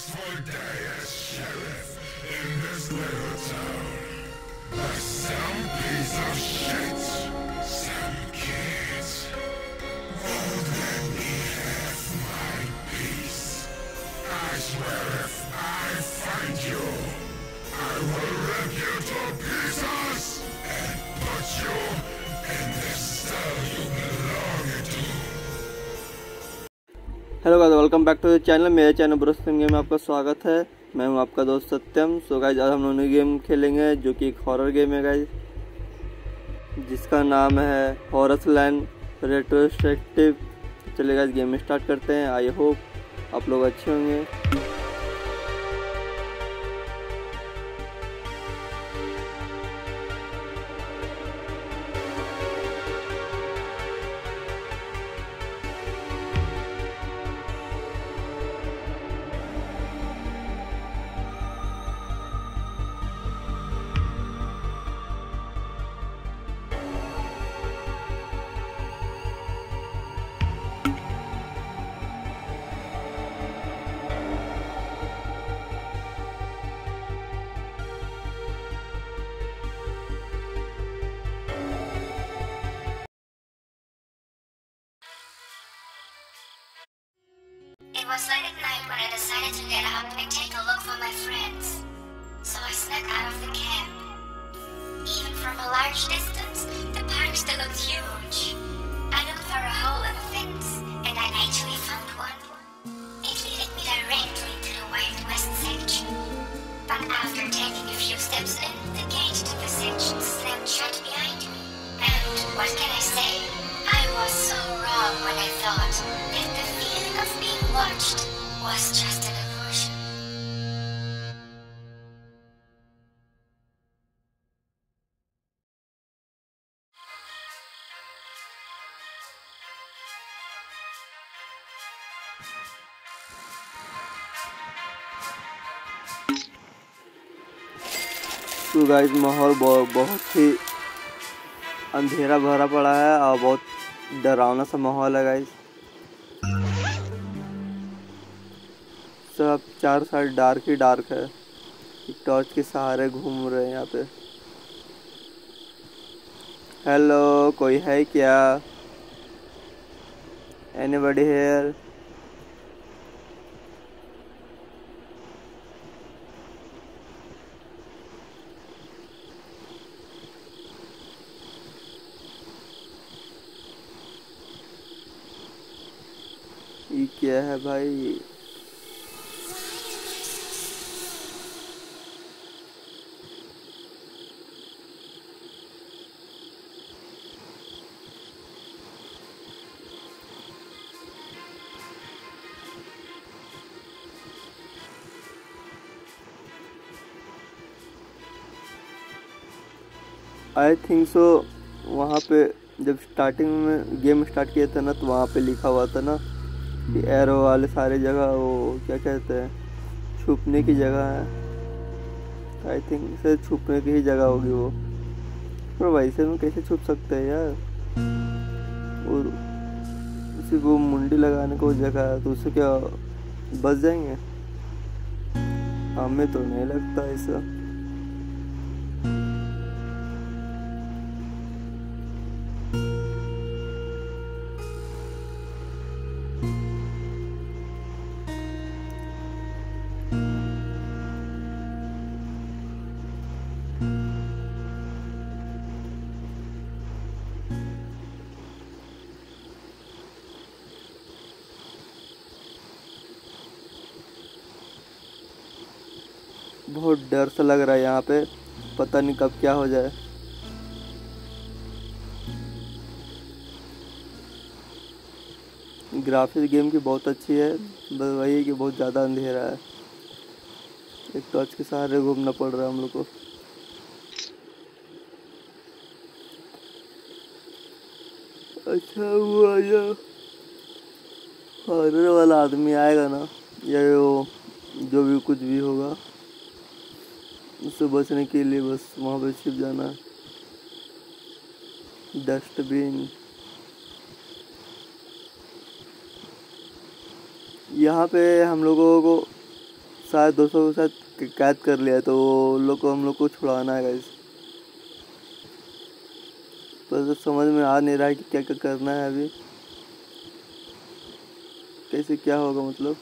stressful day as sheriff in this little town. But some piece of shit, some kids, won't let me have my peace. I swear if I find you, I will rip you to pieces and put you hello guys, welcome back to the channel. मेरे channel ब्रोस्टन game में आपका स्वागत है। मैं हूँ आपका दोस्त सत्यम। सो गाइस आज हम लोग गेम खेलेंगे, जो कि एक हॉरर गेम है गाइस जिसका नाम है हॉरस लैंड रेट्रोस्पेक्टिव चलिए गाइस गेम स्टार्ट करते हैं। आई होप आप लोग अच्छे होंगे। Was late at night when I decided to get up and take a look for my friends. So I snuck out of the camp. Even from a large distance, the park still looked huge. I looked for a hole in the fence, and I actually found one. It led me directly to the Wild West section. But after taking a few steps in, the gate to the section slammed shut behind me. And what can I say? I was so wrong when I thought that watched was just an illusion. तो guys माहौल बहुत ही अंधेरा भरा पड़ा है और बहुत डरावना सा माहौल है गाइस सब चार साइड डार्क ही डार्क है। टॉर्च के सहारे घूम रहे हैं यहाँ पे। हेलो कोई है क्या? एनीबडी हेयर ये क्या है भाई? आई थिंक सो वहाँ पे जब स्टार्टिंग में गेम स्टार्ट किया था ना तो वहाँ पे लिखा हुआ था ना कि एरो वाले सारे जगह वो क्या कहते हैं छुपने की जगह है। आई थिंक से छुपने की ही जगह होगी वो। पर वैसे में कैसे छुप सकते हैं यार? और उसी को मुंडी लगाने को जगह है तो उससे क्या बच जाएँगे? हमें तो नहीं लगता ऐसा। बहुत डर सा लग रहा है यहाँ पे। पता नहीं कब क्या हो जाए। ग्राफिक्स गेम की बहुत अच्छी है, बस वही है कि बहुत ज़्यादा अंधेरा है। एक टॉर्च के सहारे घूमना पड़ रहा है हम लोग को। अच्छा हुआ या। हॉरर वाला आदमी आएगा ना, या वो जो भी कुछ भी होगा। उससे बचने के लिए बस वहाँ पे छिप जाना। डस्टबिन यहाँ पे हम लोगों को शायद दोस्तों के साथ कैद कर लिया तो वो लोग को हम लोग को छुड़ाना है गाइस पर तो समझ में आ नहीं रहा है कि क्या क्या करना है अभी। कैसे क्या होगा मतलब?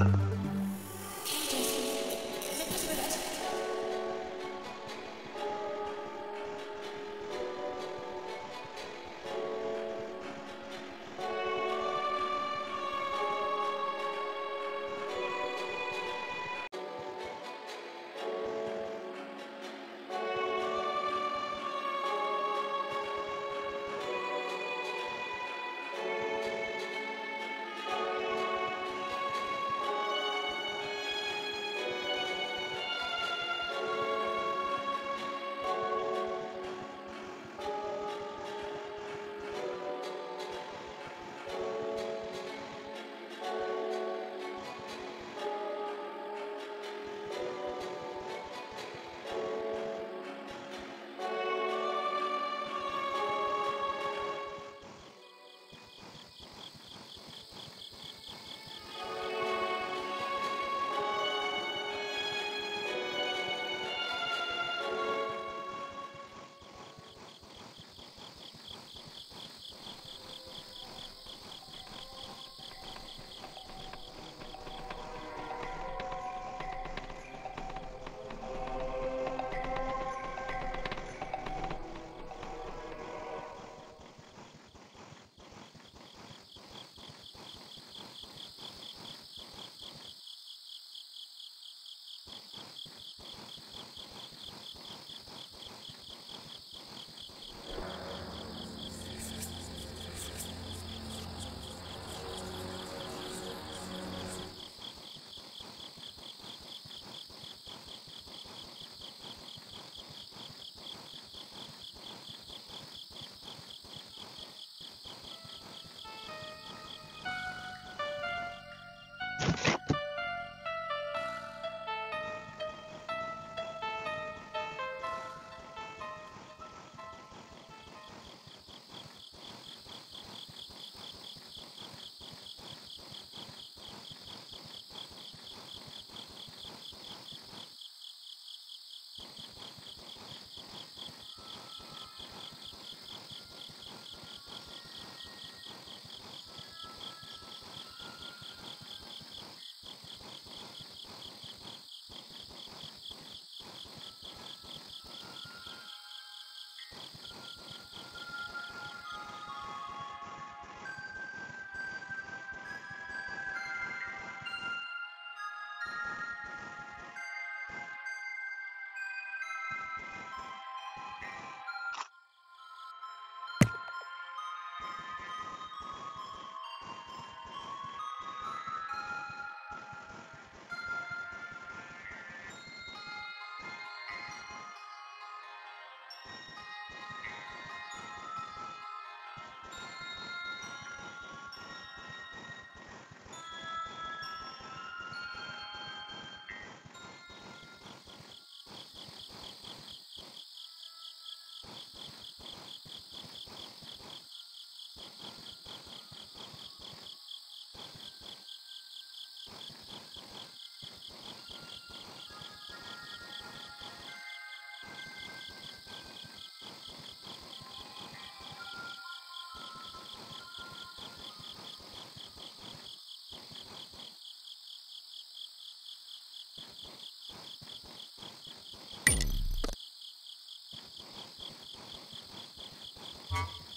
you Mm-hmm.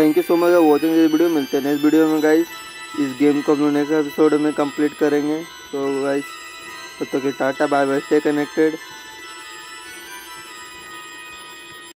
Thank you so much for watching this video. मिलते हैं नेक्स्ट वीडियो में गाइस इस गेम को हम नेक्स्ट एपिसोड में कंप्लीट करेंगे। तो गाइस तब तक tata bye bye stay connected